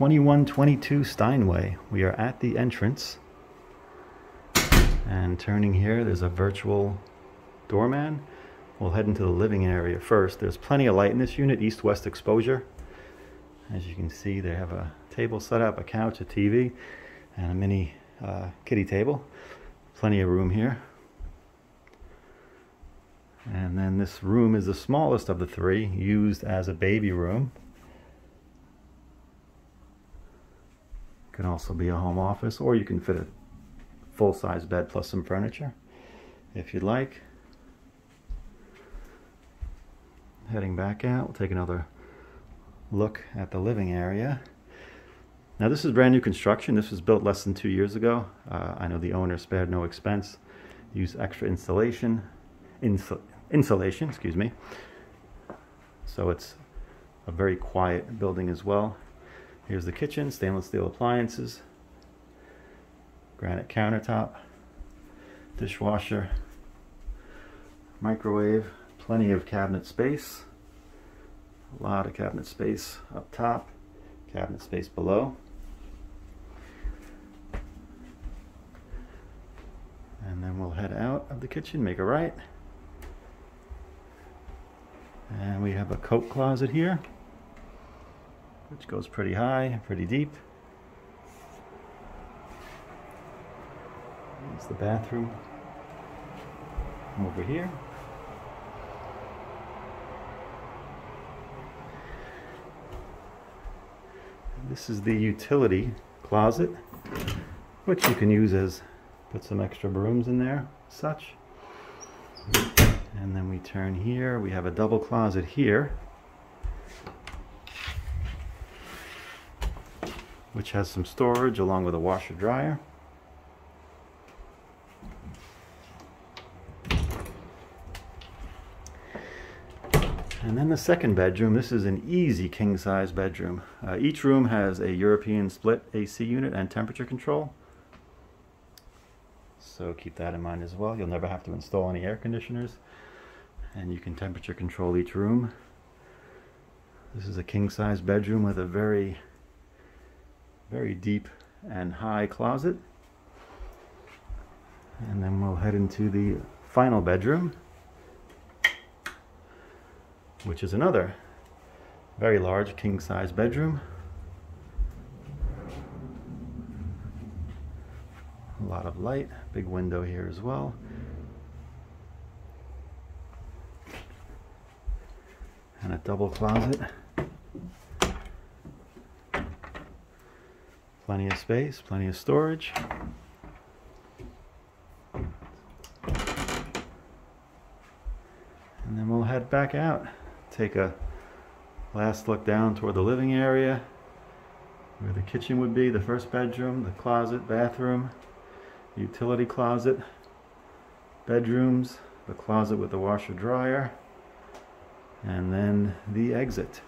2122 Steinway. We are at the entrance. And turning here, there's a virtual doorman. We'll head into the living area first. There's plenty of light in this unit, east-west exposure. As you can see, they have a table set up, a couch, a TV, and a mini uh, kitty table. Plenty of room here. And then this room is the smallest of the three, used as a baby room. Can also be a home office, or you can fit a full-size bed plus some furniture, if you'd like. Heading back out, we'll take another look at the living area. Now this is brand new construction. This was built less than two years ago. Uh, I know the owner spared no expense, used extra installation, insul insulation, excuse me. So it's a very quiet building as well. Here's the kitchen, stainless steel appliances, granite countertop, dishwasher, microwave, plenty of cabinet space, a lot of cabinet space up top, cabinet space below. And then we'll head out of the kitchen, make a right. And we have a coat closet here, which goes pretty high, pretty deep. There's the bathroom over here. This is the utility closet, which you can use as put some extra brooms in there, such. And then we turn here, we have a double closet here. Which has some storage along with a washer dryer. And then the second bedroom, this is an easy king size bedroom. Uh, each room has a European split AC unit and temperature control. So keep that in mind as well. You'll never have to install any air conditioners. And you can temperature control each room. This is a king size bedroom with a very, very deep and high closet. And then we'll head into the final bedroom which is another very large king size bedroom. A lot of light, big window here as well. And a double closet. Plenty of space, plenty of storage. And then we'll head back out take a last look down toward the living area where the kitchen would be, the first bedroom, the closet, bathroom, utility closet, bedrooms, the closet with the washer dryer, and then the exit.